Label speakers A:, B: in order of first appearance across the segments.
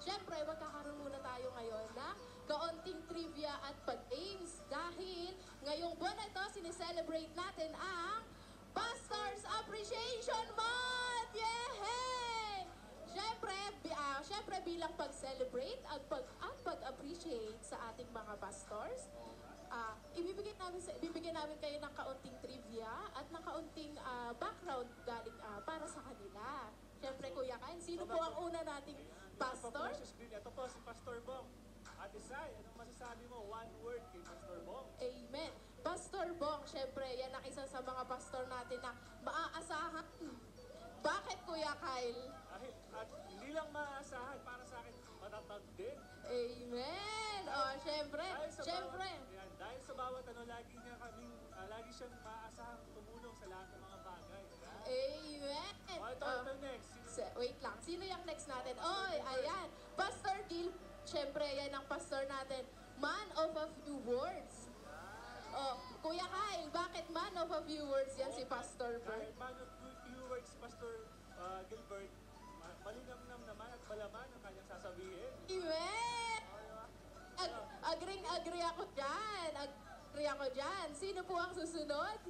A: syempre, magkakaroon muna tayo ngayon na kaunting trivia at pag-aims dahil ngayong buwan na ito, sineselebrate natin ang Pastors Appreciation Month! Yehey! Syempre, bi- ah, syempre bilang pag-celebrate at pag at pag-appreciate sa ating mga pastors, ah, ibibigay namin sa ibibigay namin kayo ng kaunting trivia at ng kaunting ah, background galing ah, para sa kanila. Syempre, Kuya Kain, sino po ang una nating pastor?
B: Ito po si Pastor Bong. Ate Sai, anong masasabi mo? One word kay Pastor Bong.
A: Amen. Pastor Bong, syempre, yan ang isa sa mga pastor natin na maaasahan. Bakit, Kuya Kyle?
B: Dahil, at hindi lang maasahan, para sa akin, matatag din.
A: Amen! O, syempre,
B: Dahil sa
A: syempre.
B: bawat, yan, dahil sa bawat ano, lagi niya kaming, ah, lagi siyang maaasahan tumulong sa lahat ng mga sino
A: yung next natin? Oy, ayan. Pastor Gil, syempre, yan ang pastor natin. Man of a few words. Oh, Kuya Kyle, bakit man of a few words yan si Pastor Bert?
B: Man of few- few words, Pastor ah, Gilbert, ma- malinamnam naman at malaman ang kanyang sasabihin.
A: Amen! Ag- agring agree ako dyan. Agree ako dyan. Sino po ang susunod?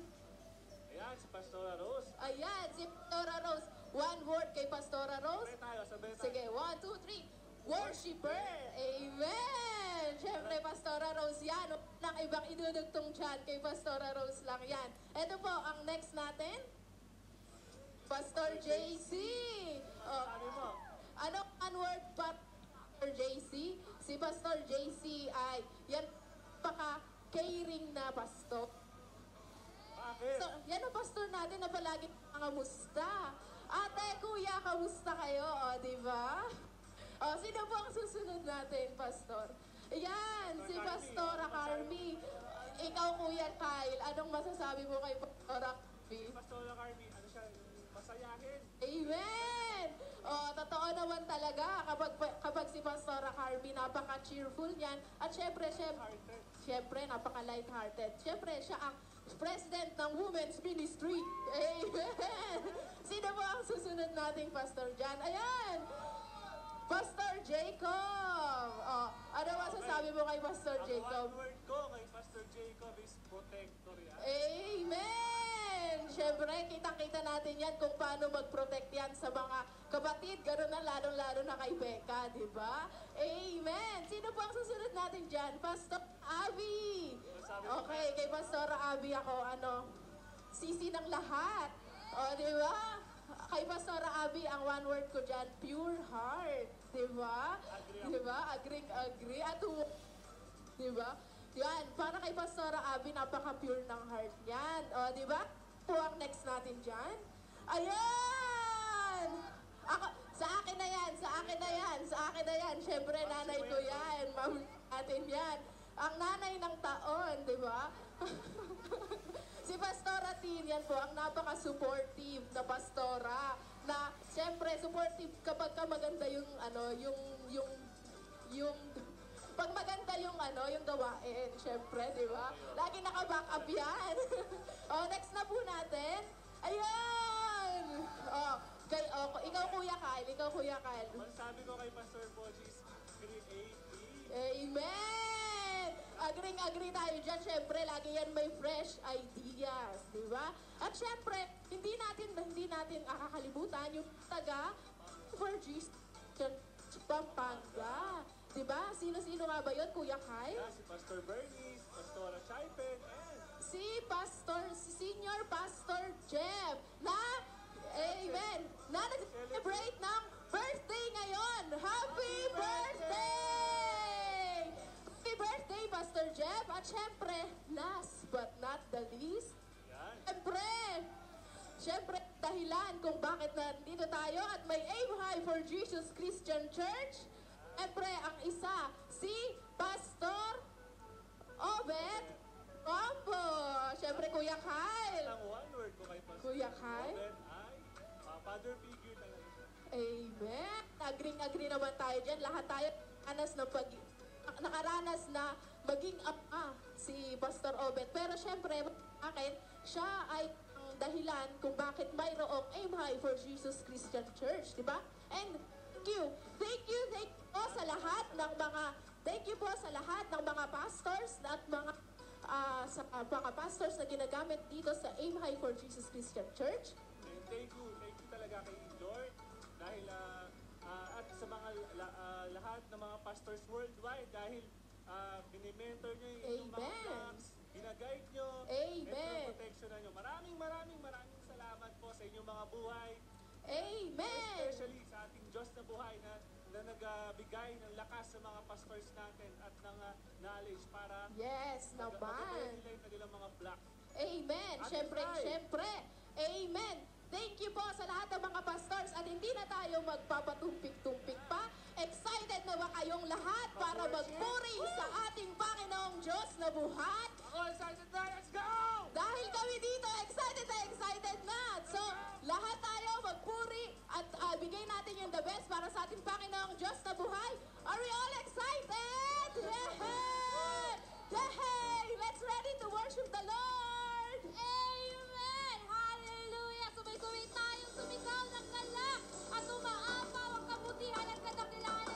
B: Ayan, si Pastora Rose.
A: Ayan, si Pastora Rose. One word kay Pastora Rose.
B: Sabay tayo, sabay tayo.
A: Sige, one, two, three. Worshipper. Amen! Siyempre, Pastora Rose yan. Nang ibang idudugtong dyan kay Pastora Rose lang yan. Ito po, ang next natin. Pastor JC. Oh, Ano ang word pa Pastor JC? Si Pastor JC ay yan paka-caring na pastor. So, yan ang pastor natin na palagi mga musta. Ate, kuya, kamusta kayo? O, di ba? O, sino po ang susunod natin, pastor? Ayan, si Pastora Carmi. Ikaw, Kuya Kyle, anong masasabi mo kay Pastora Carmi?
B: Pastora Carmi, ano siya, masayahin.
A: Amen! O, totoo naman talaga kapag, kapag si Pastora Carmi napaka-cheerful niyan. At syempre, syempre, syempre napaka-lighthearted. Syempre, siya ang president ng Women's Ministry. Amen! Sino po ang susunod nating pastor dyan? Ayan! Pastor Jacob! O, ano masasabi mo kay Pastor
B: Ang
A: Jacob?
B: one word ko kay Pastor Jacob is protector yan.
A: Amen! Siyempre, kitang-kita natin yan kung paano mag-protect yan sa mga kapatid. Ganun na, lalong-lalo na kay Becca, di ba? Amen! Sino po ang susunod natin dyan? Pastor Abby! Okay, kay Pastor Abby ako, ano, sisi ng lahat. O, di ba? Kay Pastor Abby, ang one word ko dyan, pure heart. Di ba? Di ba? Agree, agree. At Di ba? Yan, para kay Pastora Abby, napaka-pure ng heart niyan. O, di ba? Po ang next natin dyan. Ayan! Ako, sa akin na yan, sa akin na yan, sa akin na yan. Siyempre, nanay ko yan. Ma'am natin yan. Ang nanay ng taon, di ba? si Pastora Tin, yan po, ang napaka-supportive na pastora. Na, siyempre, supportive kapag ka maganda yung, ano, yung, yung, yung, pag maganda yung, ano, yung gawain, siyempre, di ba? Lagi naka-back up yan. oh, next na po natin. Ayan! Oh, kay, oh, ikaw Kuya Kyle, ikaw Kuya Kyle.
B: Masasabi ko kay Pastor Boji is.
A: Amen! Agring-agree tayo dyan. Siyempre, lagi yan may fresh ideas, di ba? At siyempre, hindi natin hindi natin kakakalimutan yung taga for Pampanga. Di ba? Sino-sino nga ba yun, Kuya Kai?
B: Yan, si Pastor Bernice, Pastora Chaipen, and
A: Si Pastor, si Senior Pastor Jeff na, amen, na nag-celebrate ng birthday ngayon. Happy birthday! Happy birthday, Pastor Jeff. At syempre, last but not the least,
B: yan.
A: Siyempre, siyempre, dahilan kung bakit nandito tayo at may Aim High for Jesus Christian Church. Siyempre, ang isa, si Pastor Obed Combo. Siyempre, Kuya Kyle.
B: Ang one word ko kay Pastor
A: Kuya Kai?
B: Robert ay uh, father figure talaga.
A: Amen. Agring-agree naman tayo dyan. Lahat tayo nakaranas na pag nakaranas na maging ama si Pastor Obet. Pero syempre, akin, siya ay ang dahilan kung bakit mayroong Aim High for Jesus Christian Church, di ba? And thank you. Thank you, thank you po sa lahat ng mga, thank you po sa lahat ng mga pastors at mga ah, sa ah, mga pastors na ginagamit dito sa Aim High for Jesus Christian Church.
B: And thank you, thank you talaga kay Lord dahil ah, ah, at sa mga la- ah, lahat ng mga pastors worldwide dahil uh, binimentor niyo yung inyong mga
A: Amen.
B: flocks, ginaguide niyo,
A: Amen.
B: protection niyo. Maraming maraming maraming salamat po sa inyong mga buhay,
A: Amen!
B: especially Diyos na buhay na, na nagbigay ng lakas sa mga pastors natin at ng ah, knowledge para
A: Yes naman.
B: nila yung kanilang mga flock.
A: Amen.
B: Ate
A: Siyempre,
B: Sai.
A: siyempre. Amen. Thank you po sa lahat ng mga pastors at hindi na tayo magpapatumpik-tumpik pa. Excited na ba kayong lahat para magpuri sa ating Panginoong Diyos na buhat?
B: Ako, excited na! Let's go!
A: Dahil kami dito, excited na excited na. So, lahat tayo magpuri at ah, bigay natin yung the best para sa ating Panginoong Diyos na buhay. Are we all excited? Yehey! Yehey! Let's ready to worship the Lord!
C: Amen! Hallelujah! Sumay-sumay tayong sumigaw ng galak at umaapaw ang kabutihan at kadakilaan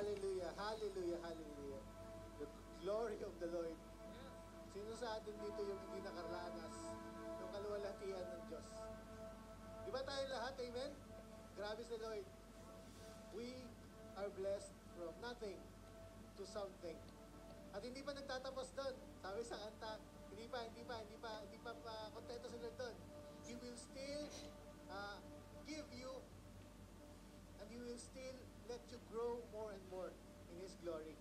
C: hallelujah, hallelujah,
D: hallelujah. The glory of the Lord. Sino sa atin dito yung hindi nakaranas ng kaluwalhatian ng Diyos? Di ba tayo lahat, amen? Grabe sa Lord. We are blessed from nothing to something. At hindi pa nagtatapos doon. Sabi sa kanta, hindi pa, hindi pa, hindi pa, hindi pa, pa kontento sa Lord doon. He will still uh, give you and He will still let you grow more and more in His glory.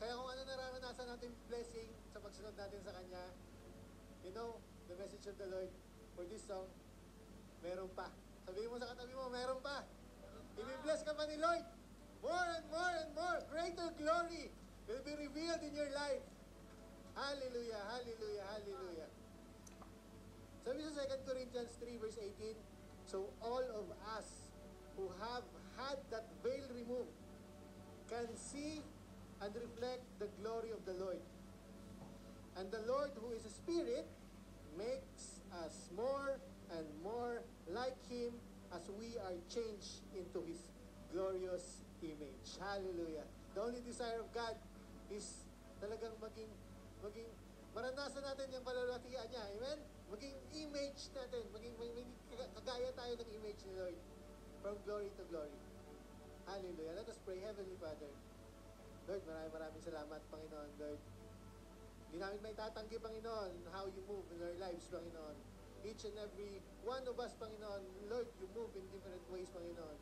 D: Kaya kung ano nararanasan natin blessing sa pagsunod natin sa Kanya, you know, the message of the Lord for this song, meron pa. Sabihin mo sa katabi mo, meron pa. I-bless ka pa ni Lord. More and more and more. Greater glory will be revealed in your life. Hallelujah, hallelujah, hallelujah. Sabi sa 2 Corinthians 3 verse 18, So all of us who have had that veil removed can see and reflect the glory of the Lord. And the Lord who is a spirit makes us more and more like Him as we are changed into His glorious image. Hallelujah. The only desire of God is talagang maging, maging, maranasan natin yung kalulatian niya. Amen? Maging image natin. Maging, maging kagaya tayo ng image ni Lord. From glory to glory. Hallelujah. Let us pray, Heavenly Father. Lord, maraming maraming salamat, Panginoon. Lord, hindi namin may tatanggi, Panginoon, how you move in our lives, Panginoon. Each and every one of us, Panginoon, Lord, you move in different ways, Panginoon.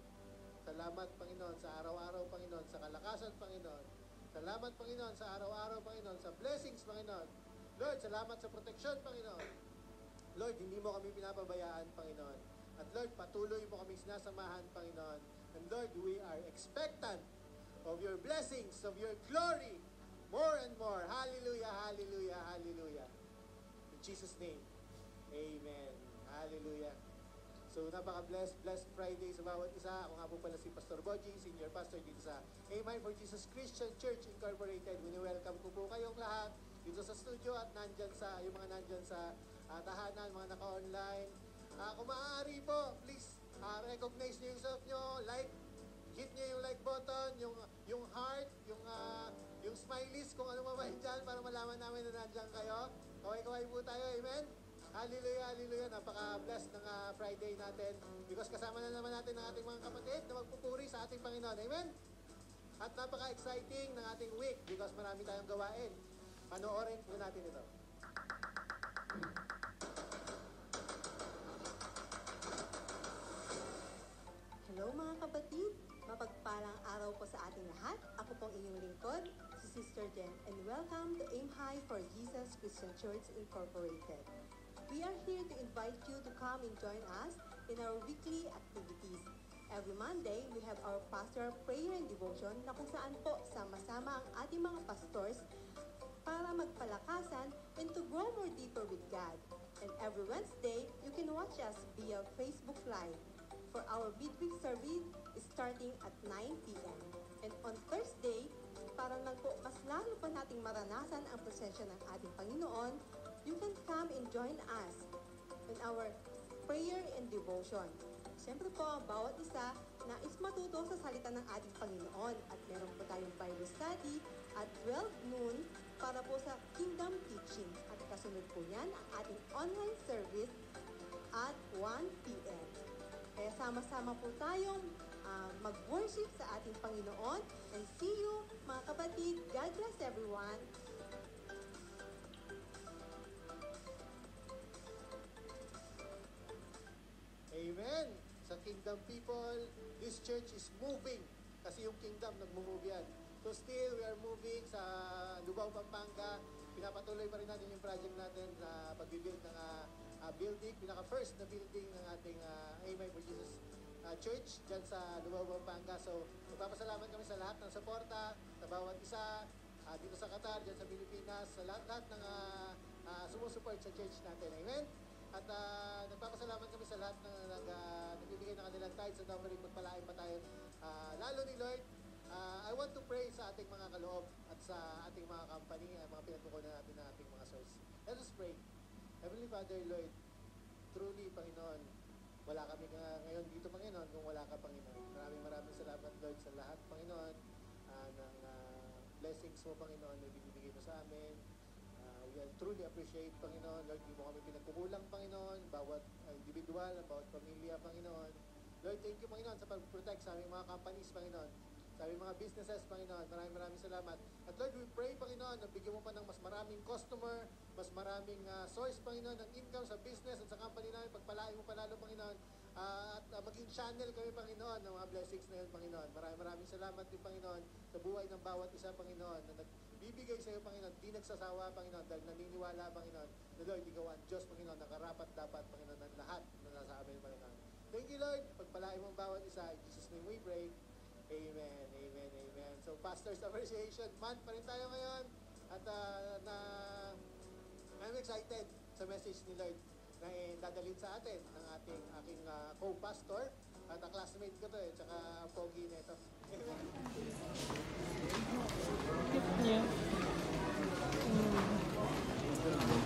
D: Salamat, Panginoon, sa araw-araw, Panginoon, sa kalakasan, Panginoon. Salamat, Panginoon, sa araw-araw, Panginoon, sa blessings, Panginoon. Lord, salamat sa proteksyon, Panginoon. Lord, hindi mo kami pinapabayaan, Panginoon. At Lord, patuloy mo kami sinasamahan, Panginoon. And Lord, we are expectant of your blessings, of your glory, more and more. Hallelujah, hallelujah, hallelujah. In Jesus' name, Amen. Hallelujah. So, napaka-blessed, blessed Friday sa bawat isa. Ako nga po pala si Pastor Boji, Senior Pastor dito sa Amen for Jesus Christian Church Incorporated. Wini-welcome ko po kayong lahat dito sa studio at nandyan sa, yung mga nandyan sa ah, tahanan, mga naka-online. Ah, kung maaari po, please, ah, recognize nyo yung self nyo, like, hit nyo yung like button, yung yung heart, yung ah, yung smileys, kung ano man dyan, para malaman namin na nandyan kayo. Kaway-kaway po tayo, amen? Hallelujah, hallelujah. Napaka-blessed ng ah, Friday natin because kasama na naman natin ang ating mga kapatid na magpupuri sa ating Panginoon. Amen? At napaka-exciting ng ating week because marami tayong gawain. Panoorin po natin ito.
E: Hello mga kapatid! Mapagpalang araw po sa ating lahat. Ako pong inyong lingkod, si Sister Jen, and welcome to Aim High for Jesus Christian Church Incorporated. We are here to invite you to come and join us in our weekly activities. Every Monday, we have our pastoral prayer and devotion na kung saan po sama-sama ang ating mga pastors para magpalakasan and to grow more deeper with God. And every Wednesday, you can watch us via Facebook Live for our midweek service starting at 9 p.m. And on Thursday, para naman po mas lalo pa nating maranasan ang presensya ng ating Panginoon, you can come and join us in our prayer and devotion. Siyempre po, bawat isa nais matuto sa salita ng ating Panginoon at meron po tayong Bible study at 12 noon para po sa Kingdom Teaching. At kasunod po yan ang ating online service at 1 p.m. Kaya sama-sama po tayong ah, mag-worship sa ating Panginoon and see you mga kapatid. God bless everyone.
D: Amen. Sa kingdom people, this church is moving. Kasi yung kingdom, nag-move yan. So still, we are moving sa Lubao, Pampanga. Pinapatuloy pa rin natin yung project natin na pag-build ng ah, ah, building. Pinaka-first na building ng ating uh, Amen for Jesus ah, Church dyan sa Lubao, Pampanga. So, magpapasalamat kami sa lahat ng suporta, sa bawat isa, ah, dito sa Qatar, dyan sa Pilipinas, sa lahat-lahat ng uh, sumusuport sa church natin. Amen? At uh, nagpapasalamat kami sa lahat na nag, uh, nagbibigay ng kanilang tithes at offering magpalain pa tayo. Ah, lalo ni Lord, ah, I want to pray sa ating mga kaloob at sa ating mga company, ay mga pinagkukunan natin ng ating mga source. Let us pray. Heavenly Father, Lord, truly, Panginoon, wala kami nga ngayon dito, Panginoon, kung wala ka, Panginoon. Maraming maraming salamat, Lord, sa lahat, Panginoon, ah, ng ah, blessings mo, Panginoon, na binibigay mo sa amin. Uh, we truly appreciate, Panginoon. Lord, di mo kami pinagkukulang, Panginoon. Bawat uh, individual, bawat pamilya, Panginoon. Lord, thank you, Panginoon, sa pag-protect sa aming mga companies, Panginoon. Sa aming mga businesses, Panginoon. Maraming maraming salamat. At Lord, we pray, Panginoon, na bigyan mo pa ng mas maraming customer, mas maraming uh, source, Panginoon, ng income sa business at sa company namin. Pagpalain mo palalo, Panginoon. Ah, at uh, maging channel kami, Panginoon, ng mga blessings na yun, Panginoon. Maraming maraming salamat din, Panginoon, sa buhay ng bawat isa, Panginoon, na nagbibigay sa iyo, Panginoon, di nagsasawa, Panginoon, dahil naniniwala, Panginoon, na Lord, ikaw ang Diyos, Panginoon, nakarapat dapat, Panginoon, ng lahat na nasa amin, Panginoon. Thank you, Lord. Pagpalain mo ang bawat isa. In Jesus' name we pray. Pastor's Appreciation Month pa rin tayo ngayon. At uh, na, I'm excited sa message ni Lord na dadalhin sa atin ng ating aking uh, co-pastor at uh, classmate ko to eh, tsaka pogi. Amen.
F: gift niya. Mm.